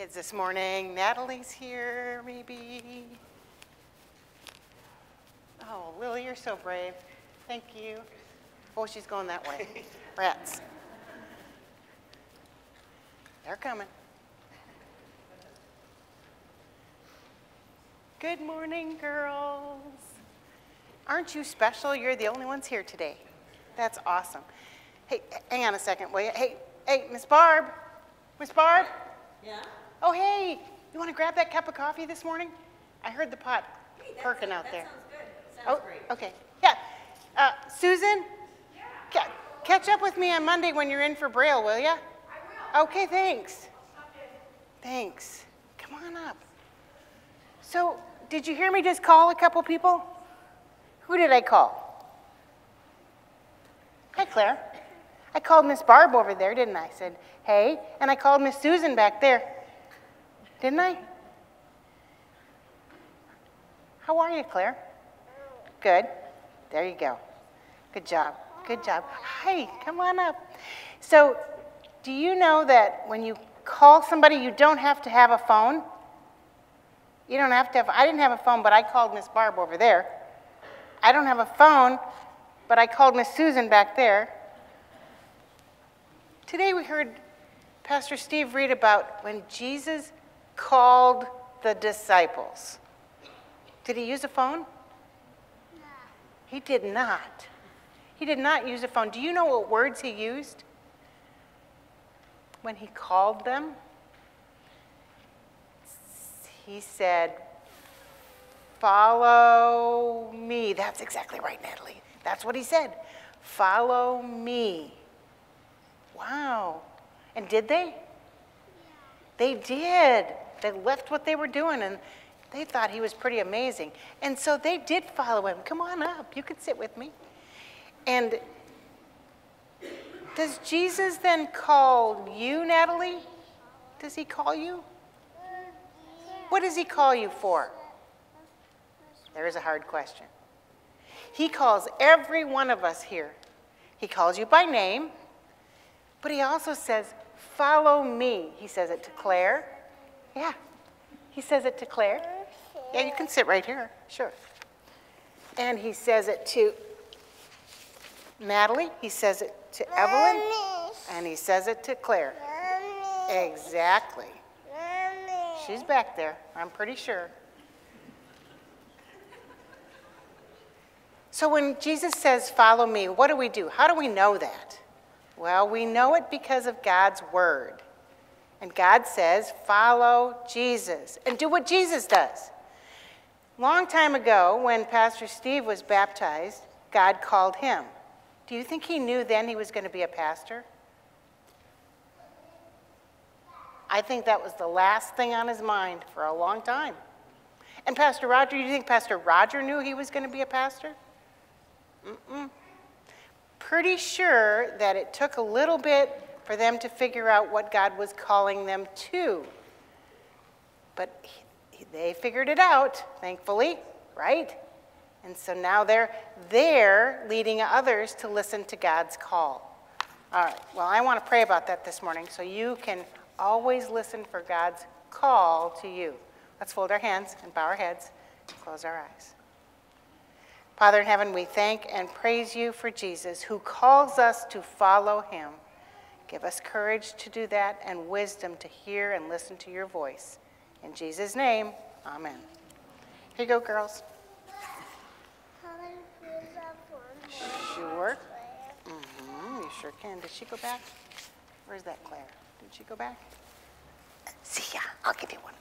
kids this morning. Natalie's here, maybe. Oh, Lily, you're so brave. Thank you. Oh, she's going that way. Rats. They're coming. Good morning, girls. Aren't you special? You're the only ones here today. That's awesome. Hey, hang on a second, will you? Hey, hey, Miss Barb. Miss Barb? Yeah? Oh, hey, you want to grab that cup of coffee this morning? I heard the pot Hey, perking sounds- out there. That sounds good. Oh, great. okay. Yeah. Uh, Susan? Yeah. catch up with me on Monday when you're in for Braille, will you? I will. Okay, thanks. Thanks. Come on up. So, did you hear me just call a couple people? Who did I call? Hi, Claire. I called Miss Barb over there, didn't I? I said, hey. And I called Miss Susan back there. Didn't I? How are you, Claire? Good. There you go. Good job. Good job. Hi, come on up. So, do you know that when you call somebody, you don't have to have a phone? You don't have to have, I didn't have a phone, but I called Miss Barb over there. I don't have a phone, but I called Miss Susan back there. Today we heard Pastor Steve read about when Jesus called the disciples. Did he use a phone? He did not. He did not use a phone. Do you know what words he used when he called them? He said, Follow me. That's exactly right, Natalie. That's what he said. Follow me. Wow. And did they? They did. They left what they were doing and they thought he was pretty amazing. And so they did follow him. Come on up. You can sit with me. And does Jesus then call you, Natalie? Does he call you? What does he call you for? There is a hard question. He calls every one of us here. He calls you by name, but he also says, Follow me. He says it to Claire. Yeah, he says it to Claire. Yeah, you can sit right here, sure. And he says it to Natalie, he says it to Evelyn, and he says it to Claire. Exactly. She's back there, I'm pretty sure. So when Jesus says, Follow me, what do we do? How do we know that? Well, we know it because of God's word. And God says, Follow Jesus and do what Jesus does. Long time ago, when Pastor Steve was baptized, God called him. Do you think he knew then he was going to be a pastor? I think that was the last thing on his mind for a long time. And Pastor Roger, do you think Pastor Roger knew he was going to be a pastor? Mm-mm. Pretty sure that it took a little bit for them to figure out what God was calling them to. But he, they figured it out, thankfully, right? And so now they're there leading others to listen to God's call. All right, well, I want to pray about that this morning so you can always listen for God's call to you. Let's fold our hands and bow our heads and close our eyes. Father in heaven, we thank and praise you for Jesus who calls us to follow him. Give us courage to do that and wisdom to hear and listen to your voice. In Jesus' name, amen. Here you go, girls. Sure. Mm-hmm, you sure can. Did she go back? Where's that Claire? Did she go back? See ya. I'll give you one.